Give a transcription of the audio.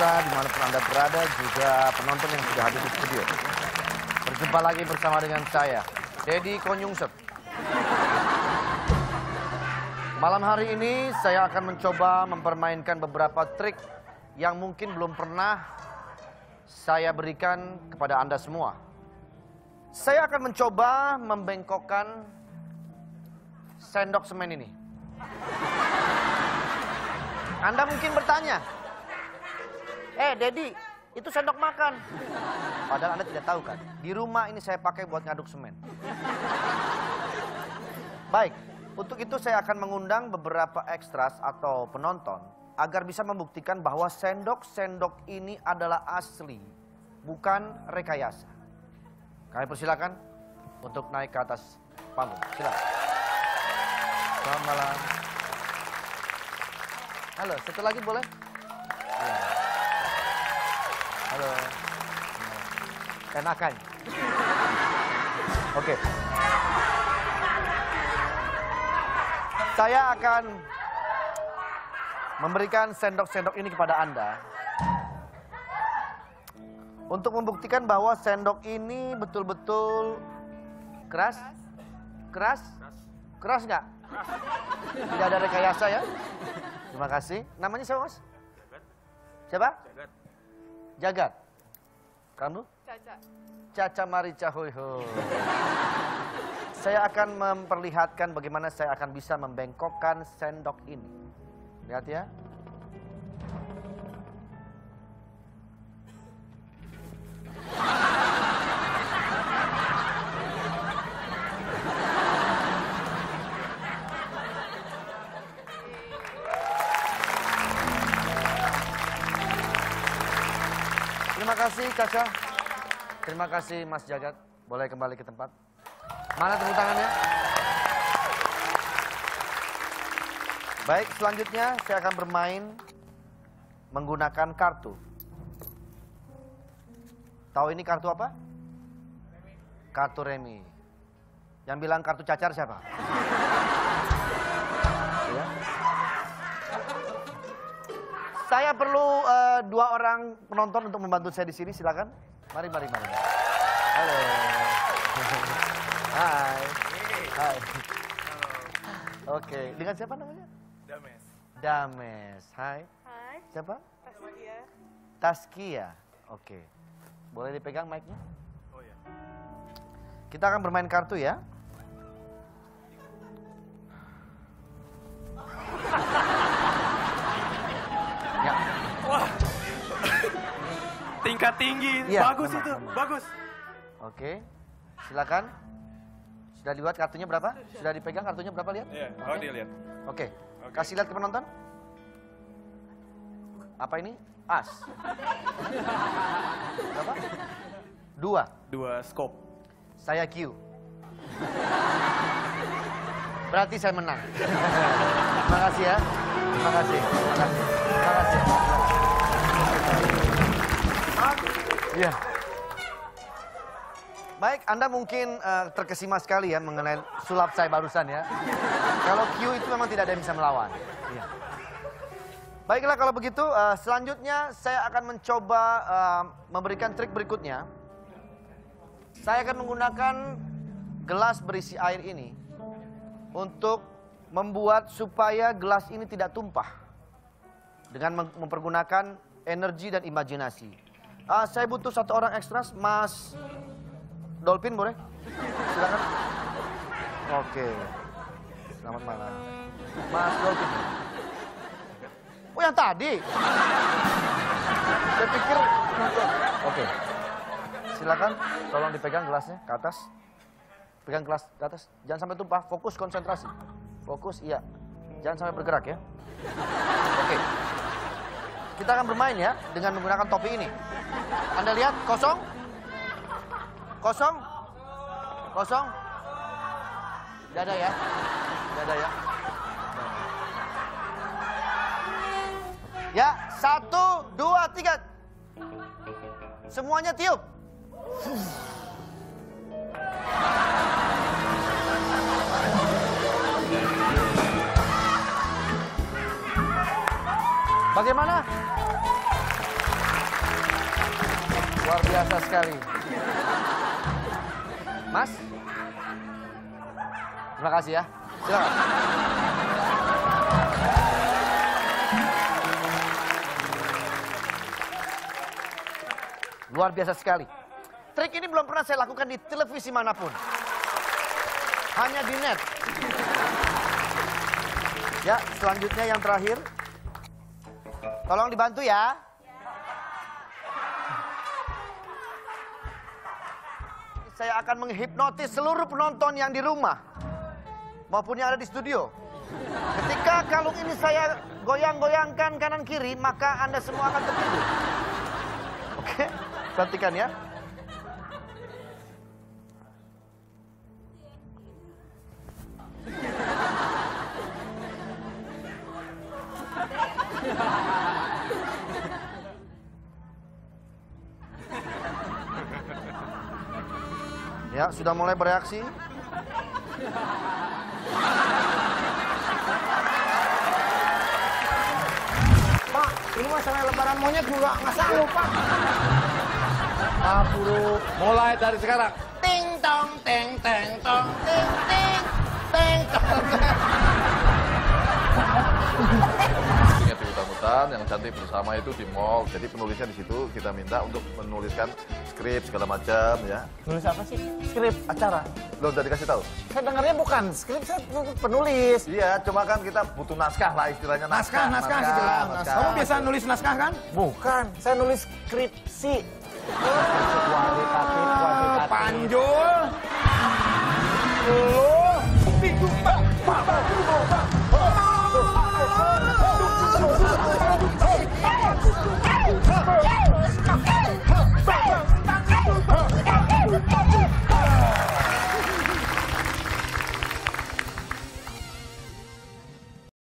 pemirsa di mana pun Anda berada, juga penonton yang sudah hadir di studio. Berjumpa lagi bersama dengan saya, Dedi Konyungsep. Malam hari ini saya akan mencoba mempermainkan beberapa trik yang mungkin belum pernah saya berikan kepada Anda semua. Saya akan mencoba membengkokkan sendok semen ini. Anda mungkin bertanya, eh Dedi, itu sendok makan. Padahal Anda tidak tahu kan, di rumah ini saya pakai buat ngaduk semen. Baik, untuk itu saya akan mengundang beberapa ekstras atau penonton agar bisa membuktikan bahwa sendok-sendok ini adalah asli, bukan rekayasa. Kami persilakan untuk naik ke atas panggung. Silakan. Selamat malam. Halo, satu lagi boleh? Halo. Enakan. Oke. Saya akan memberikan sendok-sendok ini kepada Anda. Untuk membuktikan bahwa sendok ini betul-betul keras. Keras? Keras nggak? Tidak ada rekayasa ya? Terima kasih. Namanya siapa mas? Siapa? Jagat. Jagat. Kamu? Caca. Caca Marica Hoi Hoi. Saya akan memperlihatkan bagaimana saya akan bisa membengkokkan sendok ini. Lihat ya. Kasih Caca. Terima kasih Mas Jagat. Boleh kembali ke tempat. Mana tepuk tangannya? Baik, selanjutnya saya akan bermain menggunakan kartu. Tahu ini kartu apa? Kartu remi. Yang bilang kartu cacar siapa? Ya. Saya perlu dua orang penonton untuk membantu saya di sini, silakan. Mari, mari, mari. Halo. Hai. Hai. Oke, dengan siapa namanya? Dames. Dames. Hai. Hai, Siapa? Taskia. Taskia. Oke. Boleh dipegang mic-nya? Oh ya. Kita akan bermain kartu. Ya. Tingkat tinggi. Iya, Bagus itu. Bagus. Oke. Silakan. Sudah dibuat kartunya berapa? Sudah dipegang kartunya berapa lihat? Iya. Oh Oke. dia lihat. Oke. Kasih lihat ke penonton. Apa ini? As. Berapa? Dua. Dua scope. Saya Q. Berarti saya menang. Terima kasih ya. Terima kasih. Terima kasih. Terima kasih. Iya. Baik, Anda mungkin eh, terkesima sekali ya mengenai sulap saya barusan ya. Kalau Q itu memang tidak ada yang bisa melawan. Iya. Baiklah kalau begitu, eh, selanjutnya saya akan mencoba eh, memberikan trik berikutnya. Saya akan menggunakan gelas berisi air ini untuk membuat supaya gelas ini tidak tumpah dengan mem- mempergunakan energi dan imajinasi. Ah, saya butuh satu orang ekstras, Mas Dolphin boleh? Silakan. Oke. Selamat malam. Mas Dolphin. Oh yang tadi? Saya pikir. Oke. Silakan, tolong dipegang gelasnya ke atas. Pegang gelas ke atas. Jangan sampai tumpah. Fokus konsentrasi. Fokus, iya. Jangan sampai bergerak ya. Oke. Kita akan bermain ya dengan menggunakan topi ini. Anda lihat kosong? Kosong? Kosong? Tidak ada ya? Tidak ada ya? Ya, satu, dua, tiga. Semuanya tiup. Bagaimana? Luar biasa sekali. Mas? Terima kasih ya. Silakan. Luar biasa sekali. Trik ini belum pernah saya lakukan di televisi mana pun. Hanya di net. Ya, selanjutnya yang terakhir. Tolong dibantu ya. Saya akan menghipnotis seluruh penonton yang di rumah. Maupun yang ada di studio. Ketika kalung ini saya goyang-goyangkan kanan kiri, maka Anda semua akan tertidur. Oke, perhatikan ya. Ya, sudah mulai bereaksi. Pak, ini masalah lebaran monyet juga nggak sanggup, Pak. Ah, buruk. Mulai dari sekarang. Ting tong, teng teng tong, ting ting, teng tong. Hutan-hutan yang cantik bersama itu di mall. Jadi penulisnya di situ kita minta untuk menuliskan skrip segala macam ya. Nulis apa sih? Skrip acara. Lo udah dikasih tahu? Saya dengarnya bukan skrip, saya penulis. Iya, cuma kan kita butuh naskah lah istilahnya Naskah, naskah, gitu lah. naskah. Kamu biasa nulis naskah kan? Bukan, saya nulis skripsi. Kualitatif, kuantitatif. Panjul. Lu